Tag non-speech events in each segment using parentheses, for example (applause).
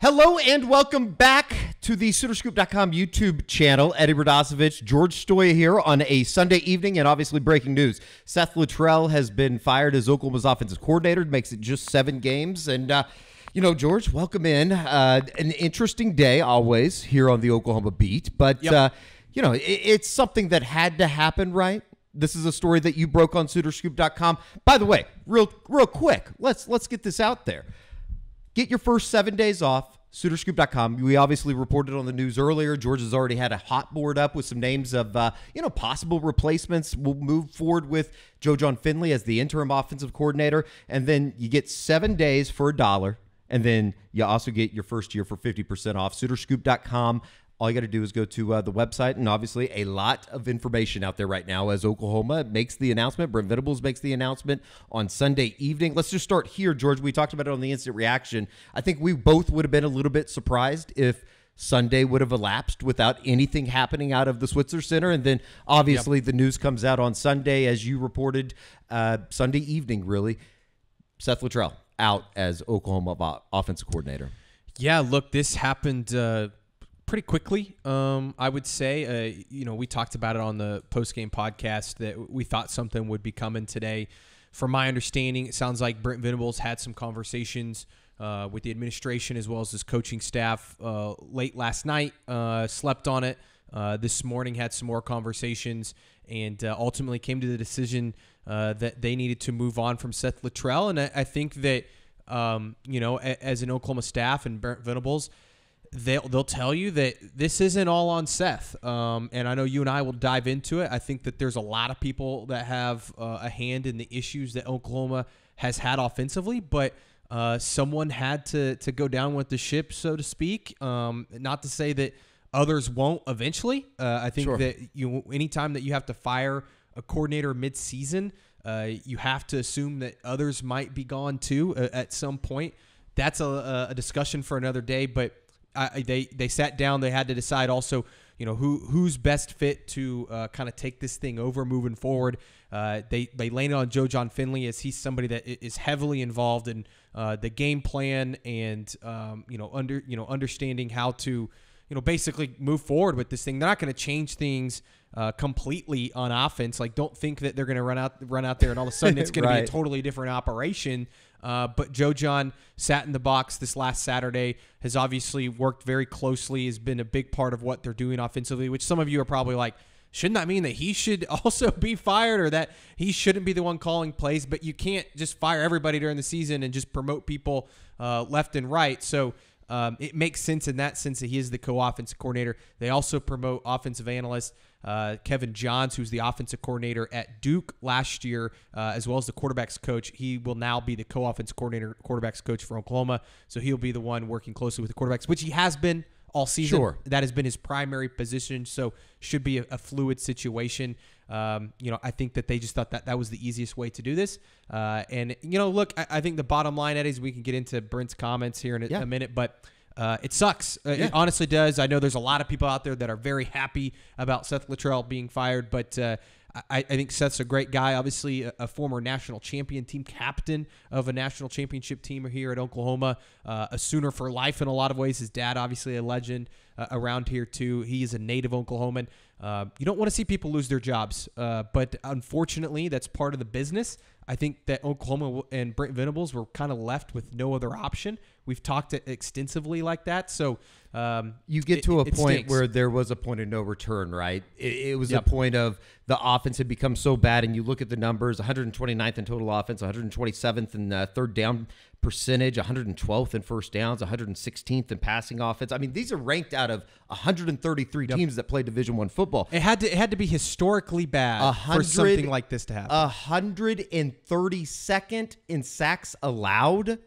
Hello and welcome back to the SoonerScoop.com YouTube channel. Eddie Radosevich, George Stoia here on a Sunday evening, and obviously breaking news: Seth Littrell has been fired as Oklahoma's offensive coordinator. Makes it just seven games, and uh, you know, George, welcome in. Uh, an interesting day always here on the Oklahoma beat, but Yep. uh, you know, it, it's something that had to happen, right? This is a story that you broke on SoonerScoop.com. By the way, real real quick, let's let's get this out there. Get your first seven days off. Soonerscoop.com. We obviously reported on the news earlier. George has already had a hot board up with some names of uh, you know possible replacements. We'll move forward with Joe Jon Finley as the interim offensive coordinator, and then you get seven days for a dollar, and then you also get your first year for fifty percent off. Soonerscoop.com. All you got to do is go to uh, the website, and obviously a lot of information out there right now as Oklahoma makes the announcement. Brent Venables makes the announcement on Sunday evening. Let's just start here, George. We talked about it on the instant reaction. I think we both would have been a little bit surprised if Sunday would have elapsed without anything happening out of the Switzer Center, and then obviously the news comes out on Sunday, as you reported uh, Sunday evening. Really, Seth Littrell out as Oklahoma offensive coordinator. Yeah, look, this happened uh, pretty quickly. Um, I would say, uh, you know, we talked about it on the post game podcast that we thought something would be coming today. From my understanding, it sounds like Brent Venables had some conversations uh, with the administration as well as his coaching staff uh, late last night. Uh, slept on it. Uh, this morning had some more conversations and uh, ultimately came to the decision that they needed to move on from Seth Littrell. And I, I think that um, you know, a, as an Oklahoma staff and Brent Venables, they'll they'll tell you that this isn't all on Seth. Um, and I know you and I will dive into it. I think that there's a lot of people that have uh, a hand in the issues that Oklahoma has had offensively, but. Uh, someone had to to go down with the ship, so to speak. Um, not to say that others won't eventually. Uh, I think Sure. that you anytime that you have to fire a coordinator mid-season, uh, you have to assume that others might be gone too uh, at some point. That's a, a discussion for another day. But I, they they sat down. They had to decide also, you know, who who's best fit to uh, kind of take this thing over moving forward. Uh, they they landed on Joe Jon Finley as he's somebody that is heavily involved in uh, the game plan and um, you know under you know understanding how to you know, basically move forward with this thing. They're not going to change things uh, completely on offense. Like, don't think that they're going to run out run out there and all of a sudden it's (laughs) going to be a totally different operation. Uh, but Joe Jon sat in the box this last Saturday. Has obviously worked very closely. Has been a big part of what they're doing offensively. Which some of you are probably like. Shouldn't that mean that he should (laughs) also be fired or that he shouldn't be the one calling plays? But you can't just fire everybody during the season and just promote people uh, left and right. So um, it makes sense in that sense that he is the co-offensive coordinator. They also promote offensive analyst uh, Kevin Johns, who's the offensive coordinator at Duke last year, uh, as well as the quarterbacks coach. He will now be the co-offensive coordinator, quarterbacks coach for Oklahoma. So he'll be the one working closely with the quarterbacks, which he has been all season. Sure. That has been his primary position. So should be a, a fluid situation. Um, you know, I think that they just thought that that was the easiest way to do this. Uh, and you know, look, I, I think the bottom line, Eddie, is we can get into Brent's comments here in a, Yeah. a minute, but. Uh, it sucks. Uh, It honestly does. I know there's a lot of people out there that are very happy about Seth Littrell being fired, but uh, I, I think Seth's a great guy. Obviously, a, a former national champion, team captain of a national championship team here at Oklahoma, uh, a Sooner for life in a lot of ways. His dad, obviously, a legend uh, around here too. He is a native Oklahoman. Uh, you don't want to see people lose their jobs, uh, but unfortunately, that's part of the business. I think that Oklahoma and Brent Venables were kind of left with no other option. We've talked extensively like that, so um, you get it- to a it point stinks. where there was a point of no return, right? It, it was Yep. a point of the offense had become so bad, and you look at the numbers 129th in total offense, 127th in uh, third down percentage, 112th in first downs, 116th in passing offense. I mean, these are ranked out of 133 teams that play Division One football. it had to it had to be historically bad for something like this to happen. 132nd in sacks allowed.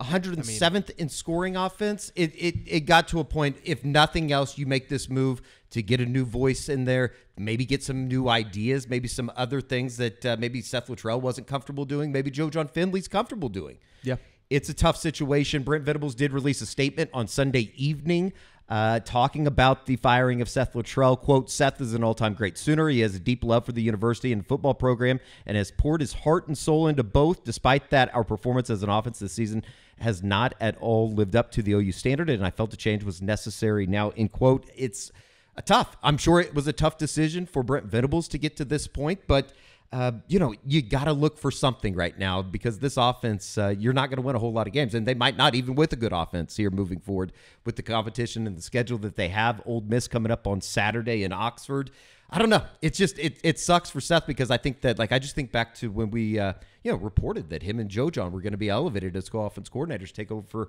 Yeah. 107th in scoring offense. It, it it got to a point. If nothing else, you make this move to get a new voice in there, maybe get some new ideas, maybe some other things that uh, maybe Seth Littrell wasn't comfortable doing, maybe Joe Jon Finley's comfortable doing. Yeah. It's a tough situation. Brent Venables did release a statement on Sunday evening uh, talking about the firing of Seth Littrell. Quote, Seth is an all-time great Sooner. He has a deep love for the university and football program and has poured his heart and soul into both. Despite that, our performance as an offense this season has not at all lived up to the OU standard, and I felt a change was necessary. Now, in quote, it's a tough. I'm sure it was a tough decision for Brent Venables to get to this point, but uh, you know, you got to look for something right now because this offense, uh, you're not going to win a whole lot of games, and they might not even with a good offense here moving forward with the competition and the schedule that they have. Ole Miss coming up on Saturday in Oxford. I don't know. It's just it it sucks for Seth because I think that like I just think back to when we uh, you know reported that him and Joe Jon were going to be elevated as co-offense coordinators, take over for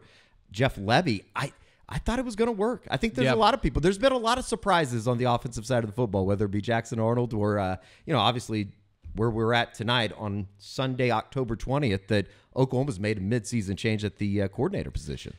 Jeff Lebby. I I thought it was going to work. I think there's Yep. a lot of people. There's been a lot of surprises on the offensive side of the football, whether it be Jackson Arnold or uh, you know obviously where we're at tonight on Sunday, October 20th, that Oklahoma's made a midseason change at the uh, coordinator position.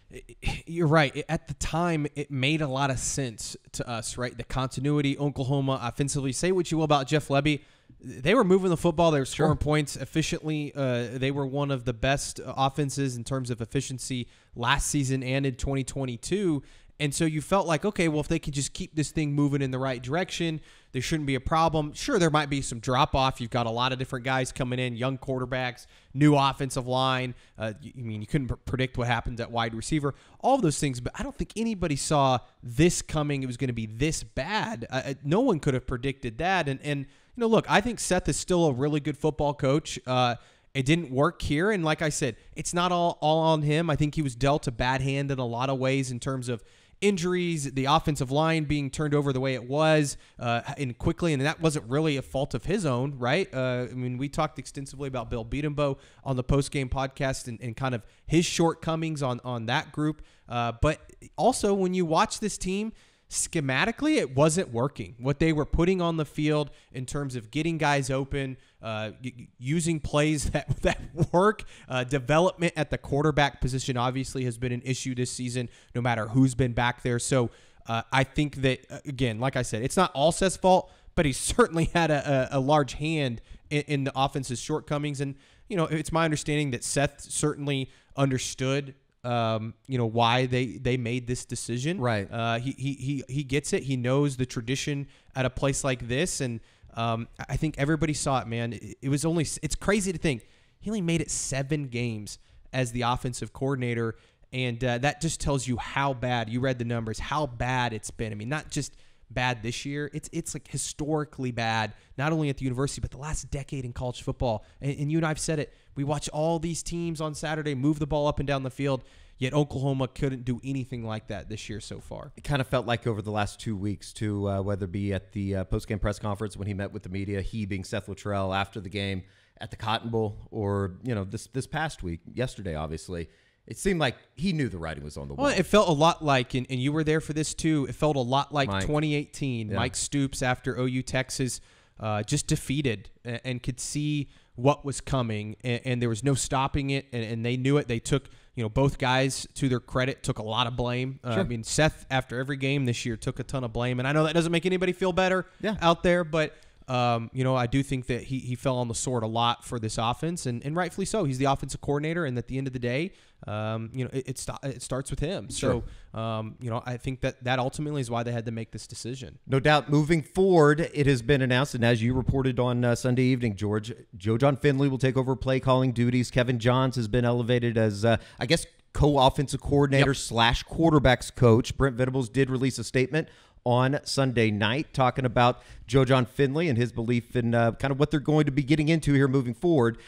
You're right. At the time, it made a lot of sense to us, right? The continuity, Oklahoma offensively. Say what you will about Jeff Lebby. They were moving the football. They were scoring points efficiently. Uh, they were one of the best offenses in terms of efficiency last season and in 2022. And so you felt like, okay, well, if they could just keep this thing moving in the right direction, there shouldn't be a problem. Sure, there might be some drop off. You've got a lot of different guys coming in, young quarterbacks, new offensive line. Uh, I mean, you couldn't pr- predict what happens at wide receiver, all those things. But I don't think anybody saw this coming. It was going to be this bad. Uh, uh, no one could have predicted that. And and you know, look, I think Seth is still a really good football coach. Uh, it didn't work here, and like I said, it's not all all on him. I think he was dealt a bad hand in a lot of ways in terms of injuries, the offensive line being turned over the way it was, uh, and quickly, and that wasn't really a fault of his own, right? Uh, I mean, we talked extensively about Bill Bedenbaugh on the post game podcast and, and kind of his shortcomings on on that group. Uh, but also, when you watch this team, schematically it wasn't working. What they were putting on the field in terms of getting guys open uh, using plays (laughs) that, that work uh, development at the quarterback position obviously has been an issue this season no matter who's been back there. So uh, i think that uh, again like i said it's not all seth's fault but he (laughs) certainly had a, a, a large hand in, in the offense's shortcomings. And you know it's my understanding that seth certainly understood um, you know why they they made this decision. Right. Uh, he, he he he gets it. He knows the tradition at a place like this, and um, I think everybody saw it. Man, it, it was only it's crazy to think he only made it seven games as the offensive coordinator, and uh, that just tells you how bad. You read the numbers, how bad it's been. I mean, not just bad this year. It's it's like historically bad, not only at the university, but the last decade in college football. And, and you and I've said it. We watch all these teams on Saturday move the ball up and down the field, yet Oklahoma couldn't do anything like that this year so far. It kind of felt like over the last two weeks, too, uh, whether it be at the uh, post-game press conference when he met with the media, he being Seth Littrell after the game at the Cotton Bowl, or you know this this past week, yesterday, obviously, it seemed like he knew the writing was on the wall. Well, it felt a lot like, and, and you were there for this too. It felt a lot like Mike. 2018. Mike Stoops after OU Texas, uh, just defeated and, and could see what was coming, and, and there was no stopping it, and, and they knew it. They took, you know, both guys to their credit took a lot of blame. Uh, I mean, Seth after every game this year took a ton of blame, and I know that doesn't make anybody feel better Yeah. out there, but. Um, you know, I do think that he, he fell on the sword a lot for this offense, and, and rightfully so. He's the offensive coordinator, and at the end of the day, um, you know, it, it, sta- it starts with him. So, um, you know, I think that that ultimately is why they had to make this decision. No doubt. Moving forward, it has been announced, and as you reported on uh, Sunday evening, George, Joe Jon Finley will take over play calling duties. Kevin Johns has been elevated as, uh, I guess, co-offensive coordinator Yep. slash quarterbacks coach. Brent Venables did release a statement on Sunday night talking about Joe Jon Finley and his belief in uh, kind of what they're going to be getting into here moving forward.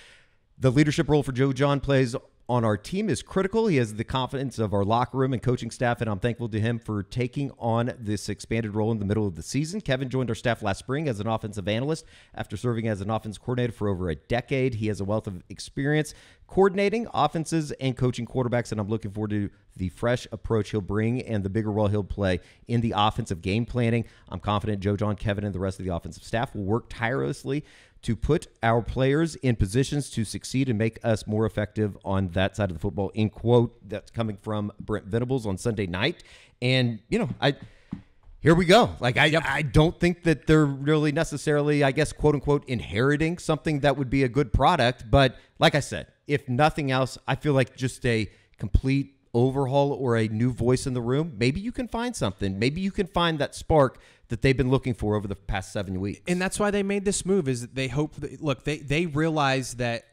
The leadership role for Joe Jon plays on our team is critical. He has the confidence of our locker room and coaching staff, and I'm thankful to him for taking on this expanded role in the middle of the season. Kevin joined our staff last spring as an offensive analyst after serving as an offense coordinator for over a decade. He has a wealth of experience coordinating offenses and coaching quarterbacks, and I'm looking forward to the fresh approach he'll bring and the bigger role he'll play in the offensive game planning. I'm confident Joe Jon, Kevin, and the rest of the offensive staff will work tirelessly to put our players in positions to succeed and make us more effective on that side of the football. In quote, that's coming from Brent Venables on Sunday night. And, you know, I here we go. Like I, I don't think that they're really necessarily, I guess, quote unquote, inheriting something that would be a good product. But like I said, if nothing else, I feel like just a complete overhaul or a new voice in the room. Maybe you can find something. Maybe you can find that spark that they've been looking for over the past seven weeks. and that's why they made this move is that they hope that, look they they realize that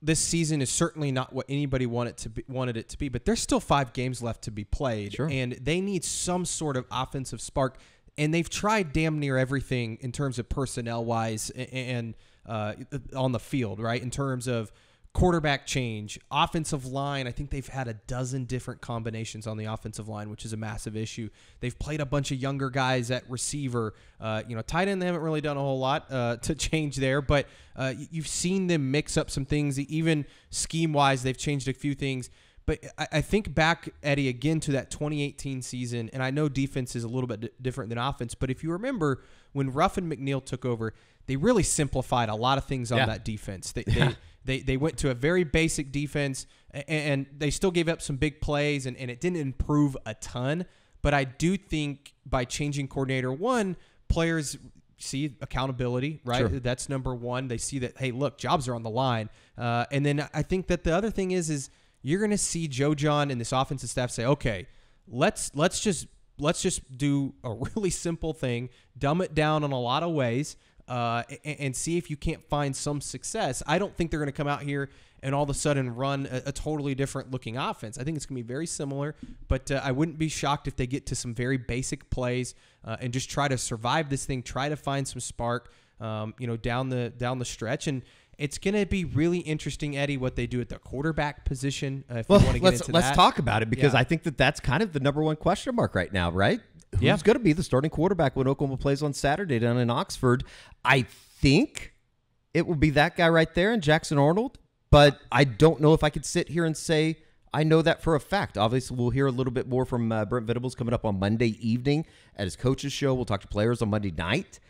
this season is certainly not what anybody wanted to be, wanted it to be, but there's still five games left to be played, Sure. and they need some sort of offensive spark. And they've tried damn near everything in terms of personnel wise and uh, on the field, right? In terms of quarterback change, offensive line. I think they've had a dozen different combinations on the offensive line, which is a massive issue. They've played a bunch of younger guys at receiver. Uh, you know, tight end they haven't really done a whole lot uh, to (laughs) change there, but uh, you've seen them mix up some things. Even scheme wise, they've changed a few things. But I, I think back, Eddie, again to that 2018 season, and I know defense is a little bit d- different than offense, but if you remember when Ruffin McNeill took over, they really simplified a lot of things on Yeah. that defense. They, they, they, they went to a very basic defense, and they still gave up some big plays, and, and it didn't improve a ton. But I do think by changing coordinator, one, players see accountability, right? Sure. That's number one. They see that, hey, look, jobs are on the line. Uh, and then I think that the other thing is, is you're going to see Joe Jon and this offensive staff say, okay, let's let's just let's just do a (laughs) really simple thing, dumb it down in a lot of ways, uh, and, and see if you can't find some success. I don't think they're going to come out here and all of a sudden run a, a totally different looking offense. I think it's going to be very similar, but uh, I wouldn't be shocked if they get to some very basic plays uh, and just try to survive this thing, try to find some spark, um, you know, down the down the stretch and. It's going to be really interesting, Eddie, what they do at the quarterback position. Uh, if Well, you want to get let's into let's that. talk about it because Yeah. I think that that's kind of the number one question mark right now, right? Who's Yeah. going to be the starting quarterback when Oklahoma plays on Saturday down in Oxford? I think it will be that guy right there, and Jackson Arnold. But I don't know if I could sit here and say I know that for a fact. Obviously, we'll hear a little bit more from uh, Brent Venables coming up on Monday evening at his coach's show. We'll talk to players on Monday night.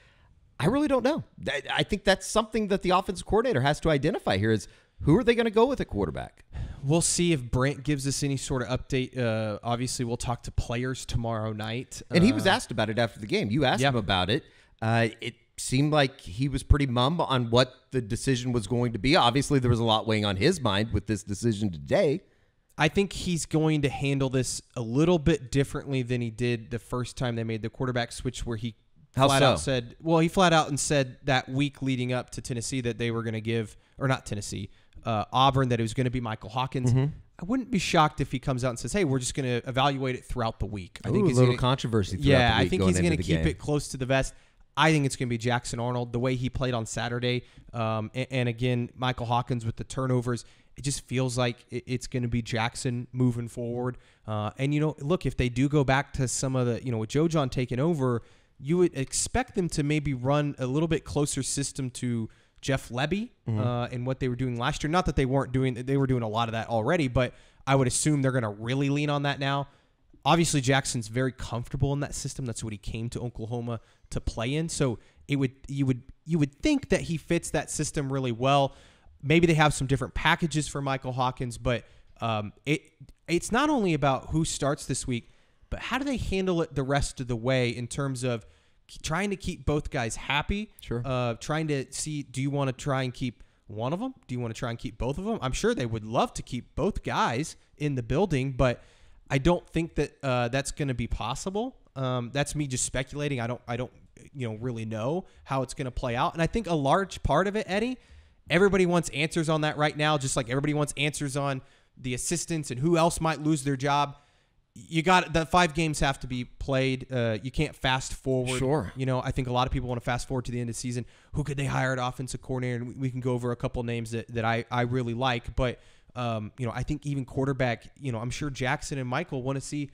I really don't know. I- I think that's something that the offensive coordinator has to identify here is who are they going to go with at quarterback? We'll see if Brent gives us any sort of update. Uh, obviously, we'll talk to players tomorrow night. And he Uh, was asked about it after the game. You asked Yeah. him about it. Uh, it seemed like he was pretty mum on what the decision was going to be. Obviously, there was a lot weighing on his mind with this decision today. I think he's going to handle this a little bit differently than he did the first time they made the quarterback switch, where he How flat so? out said, "Well, he flat out and said that week leading up to Tennessee that they were going to give, or not Tennessee, uh, Auburn, that it was going to be Michael Hawkins." Mm-hmm. I wouldn't be shocked if he comes out and says, "Hey, we're just going to evaluate it throughout the week." I Ooh, think a he's little gonna- controversy. throughout Yeah, I think going he's going to keep game. it close to the vest. I think it's going to be Jackson Arnold the way he played on Saturday, um, and, and again Michael Hawkins with the turnovers. It just feels like it- it's going to be Jackson moving forward. Uh, and you know, look, if they do go back to some of the, you know, with Joe Jon taking over, you would expect them to maybe run a little bit closer system to Jeff Lebby Mm-hmm. uh, and what they were doing last year. Not that they weren't doing, they were doing a lot of that already, but I would assume they're going to really lean on that now. Obviously, Jackson's very comfortable in that system. That's what he came to Oklahoma to play in. So it would you would you would think that he fits that system really well. Maybe they have some different packages for Michael Hawkins, but um, it it's not only about who starts this week, but how do they handle it the rest of the way in terms of trying to keep both guys happy. Sure. Uh, trying to see, do you want to try and keep one of them? Do you want to try and keep both of them? I'm sure they would love to keep both guys in the building, but I don't think that uh, that's going to be possible. Um, that's me just speculating. I don't, I don't, you know, really know how it's going to play out. And I think a large part of it, Eddie, everybody wants answers on that right now, just like everybody wants answers on the assistants and who else might lose their job. You got the five games have to be played. Uh, you can't fast forward. Sure. You know, I think a lot of people want to fast forward to the end of the season. Who could they hire at offensive coordinator? And we- we can go over a couple names that, that I, I really like. But, um, you know, I think even quarterback, you know, I'm sure Jackson and Michael want to see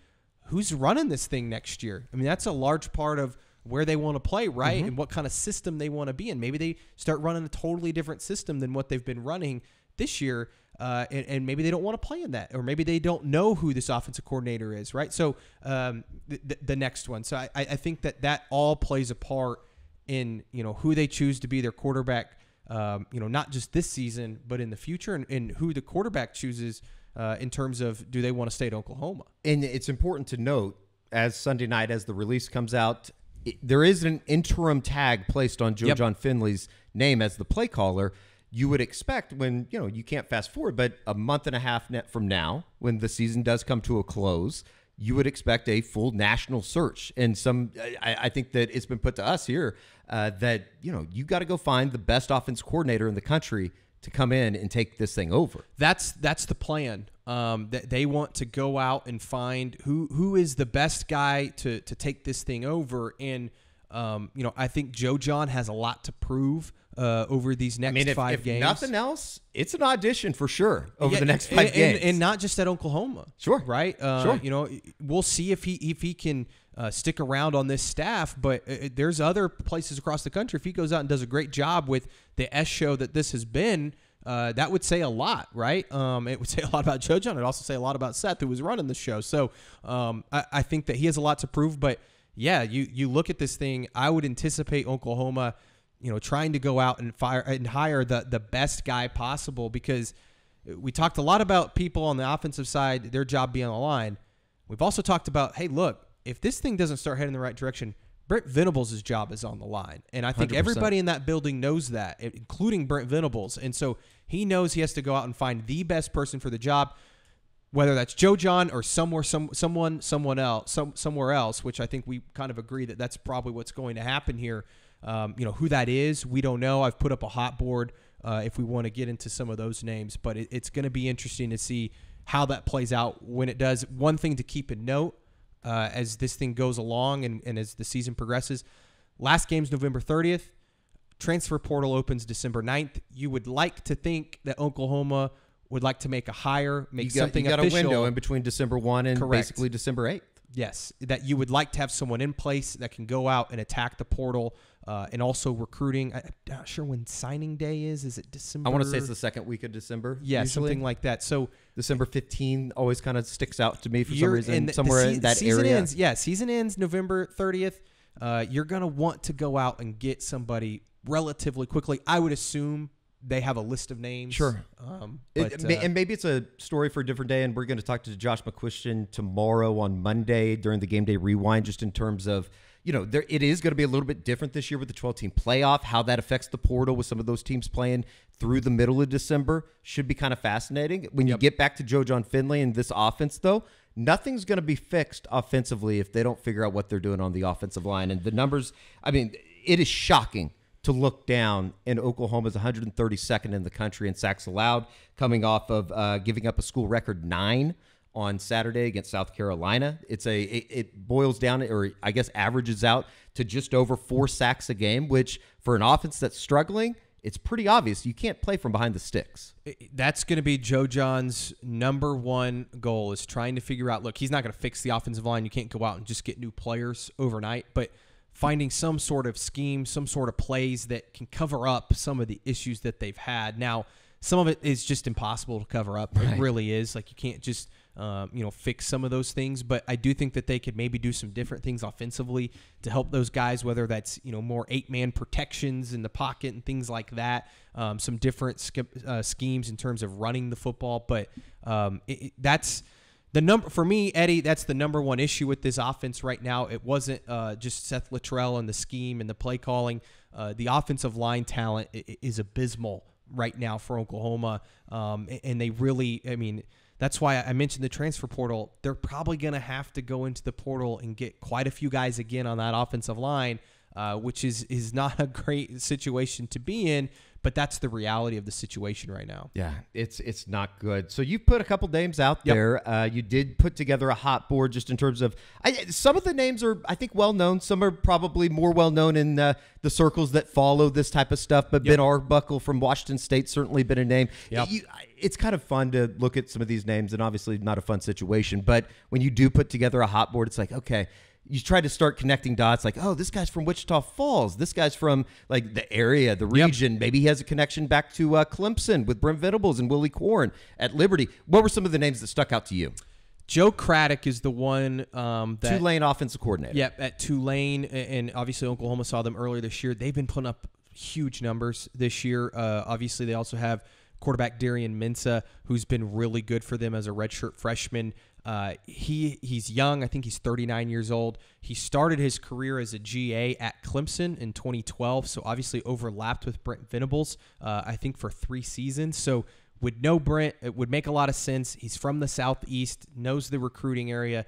who's running this thing next year. I mean, that's a large part of where they want to play, right? And what kind of system they want to be in. Maybe they start running a totally different system than what they've been running this year. Uh, and, and maybe they don't want to play in that, or maybe they don't know who this offensive coordinator is, right? So um, the, the, next one. So I, I I think that that all plays a part in you know who they choose to be their quarterback. Um, you know, not just this season, but in the future, and, and who the quarterback chooses uh, in terms of do they want to stay at Oklahoma? And it's important to note as Sunday night, as the release comes out, it, there is an interim tag placed on Joe Yep. Jon Finley's name as the play caller. You would expect when you know you can't fast forward, but a month and a half net from now, when the season does come to a close, you would expect a full national search. And some, I, I think that it's been put to us here uh, that you know you got to go find the best offense coordinator in the country to come in and take this thing over. That's that's the plan. Um, that they want to go out and find who who is the best guy to to take this thing over. And um, you know, I think Joe Jon has a lot to prove uh, over these next I mean, if, five if games. nothing else, it's an audition for sure over Yeah, the next five and- games. and, not just at Oklahoma. Sure. right? Uh, Sure. You know, we'll see if he if he can uh, stick around on this staff. But uh, there's other places across the country. If he goes out and does a great job with the S show that this has been. Uh, that would say a lot, right? Um, it would (laughs) say a lot about Joe Jon. It would also say a lot about Seth, who was running the show. So um, I, I think that he has a lot to prove. But yeah, you you look at this thing. I would anticipate Oklahoma, you know, trying to go out and fire and hire the the best guy possible because we talked a lot about people on the offensive side, their job being on the line. We've also talked about, hey, look, if this thing doesn't start heading in the right direction, Brent Venables' job is on the line. And I think 100%. everybody in that building knows that, including Brent Venables. And so he knows he has to go out and find the best person for the job, whether that's Joe Jon or somewhere, some, someone, someone else, some, somewhere else, which I think we kind of agree that that's probably what's going to happen here. Um, you know, who that is, we don't know. I've put up a hot board uh, if we want to get into some of those names, but it, it's going to be interesting to see how that plays out when it does. One thing to keep in note uh, as this thing goes along and, and as the season progresses, last game's November 30th. Transfer portal opens December 9th. You would like to think that Oklahoma would like to make a hire, make you got, something you got official. a window in between December 1 and Correct. basically December 8th. Yes, that you would like to have someone in place that can go out and attack the portal uh, and also recruiting. I, I'm not sure when signing day is. Is it December? I want to say it's the second week of December. yeah, usually. something like that. So December 15 always kind of sticks out to me for some reason. in the- the somewhere se- in that season area. Ends, yeah, season ends November 30th. Uh, you're gonna want to go out and get somebody relatively quickly. I would assume they have a list of names. Sure. Um, but, ma- uh, and maybe it's a story for a different day, and we're going to talk to Josh McCuistion tomorrow on Monday during the game day rewind, just in terms of you know there it is going to be a little bit different this year with the 12 team playoff, how that affects the portal with some of those teams playing through the middle of December should be kind of fascinating. When you get back to Joe John Finley and this offense, though, nothing's going to be fixed offensively if they don't figure out what they're doing on the offensive line, and the numbers. I mean, it is shocking to look down and Oklahoma's 132nd in the country in sacks allowed, coming off of uh, giving up a school record nine on Saturday against South Carolina. It's a it, it boils down or I guess averages out to just over four sacks a game, which for an offense that's struggling, it's pretty obvious you can't play from behind the sticks. that's going to be Joe Jon's number one goal is trying to figure out. Look, he's not going to fix the offensive line. You can't go out and just get new players overnight, but finding some sort of scheme, some sort of plays that can cover up some of the issues that they've had. Now, some of it is just impossible to cover up. It really is. Like you can't just um, you know fix some of those things. But I do think that they could maybe do some different things offensively to help those guys. Whether that's you know more eight man protections in the pocket and things like that. Um, some different sk- uh, schemes in terms of running the football. But um, it, it- that's the number for me, Eddie. That's the number one issue with this offense right now. It wasn't uh, just Seth Littrell and the scheme and the play calling. Uh, the offensive line talent is abysmal right now for Oklahoma, um, and they really, I mean. That's why I mentioned the transfer portal. They're probably going to have to go into the portal and get quite a few guys again on that offensive line, uh, which is is not a great situation to be in. But that's the reality of the situation right now. Yeah, it's it's not good. So you put a couple names out Yep. there. Uh, you did put together a hot board just in terms of I, some of the names are I think well known. Some are probably more well known in uh, the circles that follow this type of stuff. But Ben Arbuckle from Washington State certainly been a name. Yep. You- it's kind of fun to look at some of these names, and obviously not a fun situation. But when you do put together a hot board, it's like okay. You try to start connecting dots, like, oh, this guy's from Wichita Falls. This guy's from like the area, the Yep. region. Maybe he has a connection back to uh, Clemson with Brent Venables and Willy Korn at Liberty. What were some of the names that stuck out to you? Joe Craddock is the one um, that Tulane offensive coordinator. Yep, at Tulane, and obviously Oklahoma saw them earlier this year. They've been putting up huge numbers this year. Uh, obviously, they also have quarterback Darian Mensah, who's been really good for them as a redshirt freshman. Uh, he he's young. I think he's 39 years old. He started his career as a GA at Clemson in 2012, so obviously overlapped with Brent Venables. Uh, I think for three seasons. So would know Brent. It would make a lot of sense. He's from the southeast, knows the recruiting area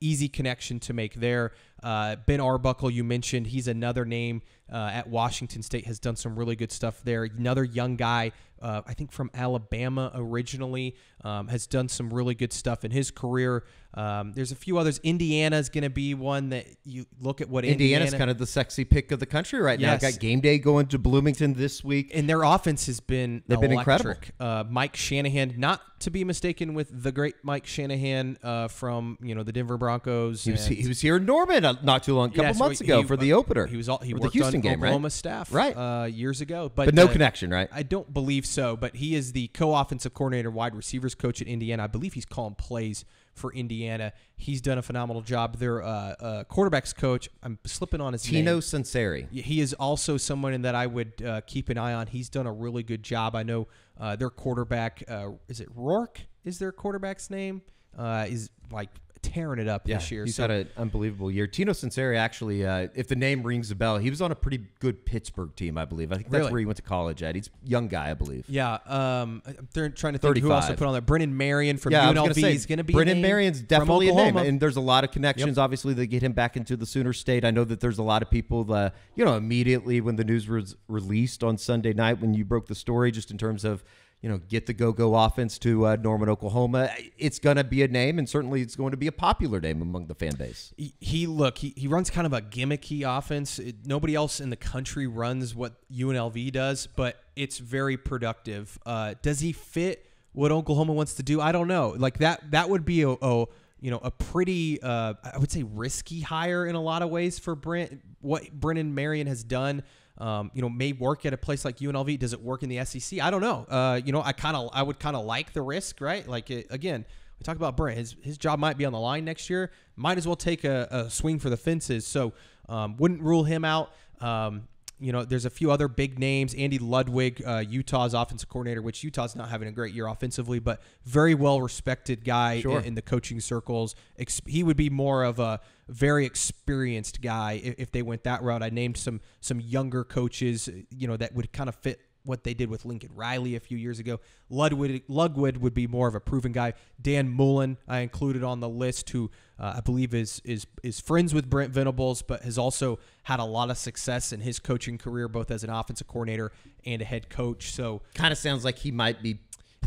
easy connection to make there. Uh, ben Arbuckle, you mentioned, he's another name uh, at Washington State, has done some really good stuff there. Another young guy uh, I think from Alabama originally, um, has done some really good stuff in his career. Um, there's a few others. Indiana is going to be one that you look at what Indiana's Indiana, kind of the sexy pick of the country right Yes. now. Got game day going to Bloomington this week. and their offense has been They've been incredible. Uh, Mike Shanahan, not to be mistaken with the great Mike Shanahan uh, from you know the Denver Broncos. He was, he was here in Norman uh, not too long, a couple Yeah, so months he- ago he- for the opener. He was all, he worked the Houston on game, right? Oklahoma staff Right. uh, years ago, but But no uh, connection, right? I don't believe so, but he is the co-offensive coordinator, wide receivers coach at Indiana. I believe he's calling plays for Indiana. He's done a phenomenal job. Their uh, uh, quarterbacks coach, I'm slipping on his Tino name. Sunseri. He is also someone that I would uh, keep an eye on. He's done a really good job. I know uh, their quarterback uh, is it Rourke? Is their quarterback's name? Uh, is like tearing it up this year. He's So- had an unbelievable year. Tino Sunseri actually, uh, if the name rings a bell, he was on a pretty good Pittsburgh team, I believe. I think that's Really? where he went to college at. He's a young guy, I believe. Yeah, um, they're trying to think who else to put on there. Brennan Marion from yeah, UNLV is going to be Brennan Marion's definitely a name, and there's a lot of connections. Obviously, that get him back into the Sooner State. I know that there's a lot of people that you know immediately when the news was released on Sunday night when you broke the story, just in terms of you know get the go go offense to uh, Norman, Oklahoma. It's going to be a name, and certainly it's going to be a popular name among the fan base. he, he look he, he runs kind of a gimmicky offense. It- nobody else in the country runs what UNLV does, but it's very productive. Uh, does he fit what Oklahoma wants to do? I don't know. Like that that would be a, a you know a pretty uh, I would say risky hire in a lot of ways for Brent. What Brennan Marion has done. Um, you know, may work at a place like UNLV. Does it work in the SEC? I don't know. Uh, you know, I kind of, I would kind of like the risk, right? Like it, again, we talk about Brent. His his job might be on the line next year. Might as well take a, a swing for the fences. So um, wouldn't rule him out. Um, you know, there's a few other big names. Andy Ludwig, uh, Utah's offensive coordinator, which Utah's not having a great year offensively, but very well respected guy Sure. in, in the coaching circles. Ex- he would be more of a very experienced guy if, if they went that route. I named some some younger coaches, you know, that would kind of fit what they did with Lincoln Riley a few years ago. Ludwig, Ludwig would be more of a proven guy. Dan Mullen, I included on the list, who uh, I believe is is is friends with Brent Venables, but has also had a lot of success in his coaching career, both as an offensive coordinator and a head coach. So Kind of sounds like he might be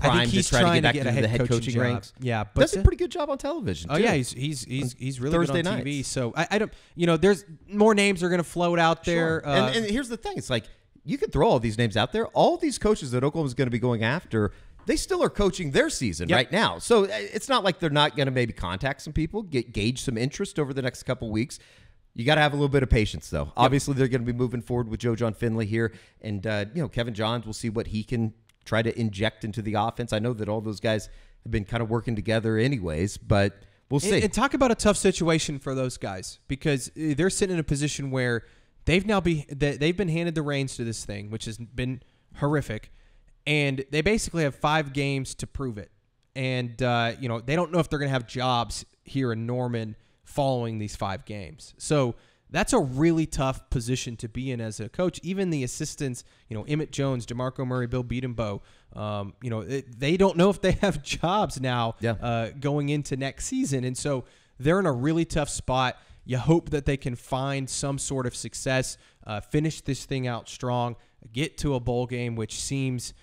I think he's to try trying to get back a into the head coaching, job. ranks. Yeah, but Does a pretty good job on television. Oh yeah, he's he's he's he's really Thursday good on TV. nights. So I, I don't, you know, there's more names are going to float out there. Sure. Uh, and, and here's the thing: it's like you could throw all these names out there. All these coaches that Oklahoma's going to be going after, they still are coaching their season Yep. right now. So uh, it's not like they're not going to maybe contact some people, get gauge some interest over the next couple weeks. You got to have a little bit of patience, though. Obviously, they're going to be moving forward with Joe Jon Finley here, and uh, you know Kevin Johns. We'll see what he can try to inject into the offense. I know that all those guys have been kind of working together, anyways, but we'll see. And, and talk about a tough situation for those guys because uh, they're sitting in a position where they've now be they- they've been handed the reins to this thing, which has been horrific, and they basically have five games to prove it. And uh, you know they don't know if they're going to have jobs here in Norman following these five games. So that's a really tough position to be in as a coach. Even the assistants, you know, Emmett Jones, Demarco Murray, Bill Bedenbaugh, um, you know, it, they don't know if they have (laughs) jobs now Yeah. uh, going into next season. And so they're in a really tough spot. You hope that they can find some sort of success, uh, finish this thing out strong, get to a bowl game, which seems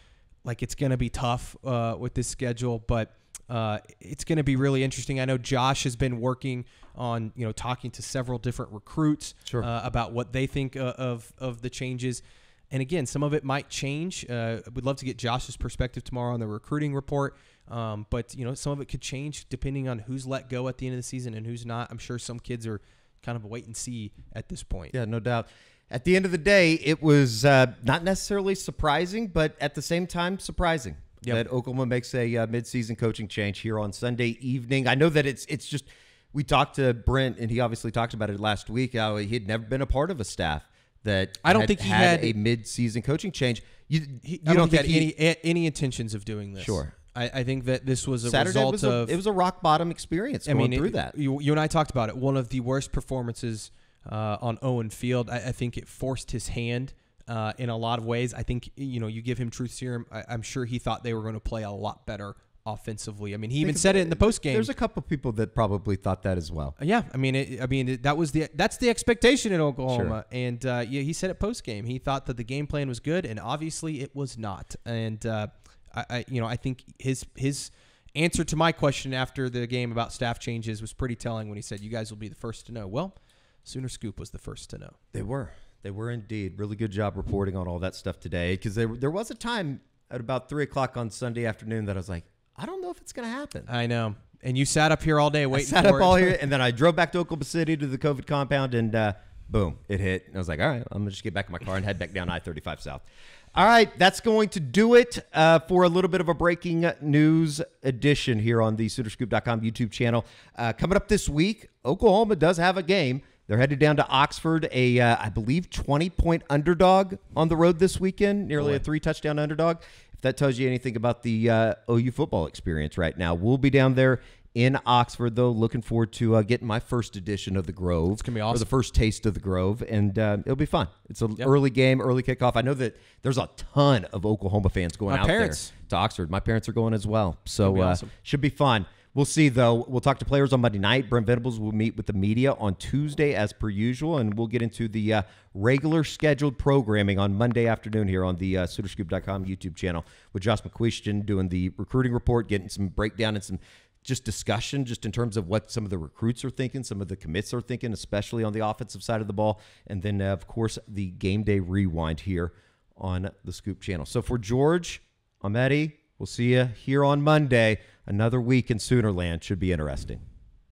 like it's going to be tough uh, with this schedule, but uh, it's going to be really interesting. I know Josh has been working on, you know, talking to several different recruits Sure. uh, about what they think uh, of of the changes. And again, some of it might change. Uh, we'd love to get Josh's perspective tomorrow on the recruiting report. Um, but you know, some of it could change depending on who's let go at the end of the season and who's not. I'm sure some kids are kind of wait and see at this point. Yeah, no doubt. At the end of the day, it was uh, not necessarily surprising, but at the same time, surprising Yep. that Oklahoma makes a uh, midseason coaching change here on Sunday evening. I know that it's it's just we talked to Brent, and he obviously talked about it last week. How he had never been a part of a staff that I don't think he had, had- a midseason coaching change. You, He, you I don't, think, he- any any intentions of doing this. Sure. I, I think that this was a Saturday result was a, of it was a rock bottom experience I going mean, through it- that. You, you and I talked about it. One of the worst performances uh, on Owen Field. I, I think it forced his hand uh, in a lot of ways. I think you know you give him truth serum. I, I'm sure he thought they were going to play a lot better offensively. I mean, he even said it in the post game. There's a couple people that probably thought that as well. Yeah, I mean, it, I mean it, that was the that's the expectation in Oklahoma, and uh, yeah, he said it post game. He thought that the game plan was good, and obviously it was not. And uh, I, I, you know, I think his his answer to my question after the game about staff changes was pretty telling when he said, "You guys will be the first to know." Well, Sooner Scoop was the first to know. They were. They were indeed. Really good job reporting on all that stuff today because there, there was a time at about 3 o'clock on Sunday afternoon that I was like, I don't know if it's going to happen. I know. And you sat up here all day waiting. I sat up all here, (laughs) and then I drove back to Oklahoma City to the COVID compound, and uh, boom, it hit. And I was like, all right, I'm gonna just get back in my car and head back down I-35 South. All right, that's going to do it uh, for a little bit of a breaking news edition here on the SoonerScoop.com YouTube channel. Uh, coming up this week, Oklahoma does have a game. They're headed down to Oxford, a uh, I believe 20 point underdog on the road this weekend, nearly a three touchdown underdog. If that tells you anything about the uh, OU football experience right now, we'll be down there in Oxford, though. Looking forward to uh, getting my first edition of the Grove. It's gonna be Or awesome. the first taste of the Grove, and uh, it'll be fun. It's an early game, early kickoff. I know that there's a ton of Oklahoma fans going My out parents. there to Oxford. My parents are going as well, so be uh, awesome. should be fun. We'll see, though. We'll talk to players on Monday night. Brent Venables will meet with the media on Tuesday, as per usual, and we'll get into the uh, regular scheduled programming on Monday afternoon here on the uh, YouTube channel with Josh McCuistion doing the recruiting report, getting some breakdown and some just discussion, just in terms of what some of the recruits are thinking, some of the commits are thinking, especially on the offensive side of the ball, and then, uh, of course, the game day rewind here on the Scoop channel. So for George, I'm Eddie. We'll see you here on Monday. Another week in Soonerland should be interesting.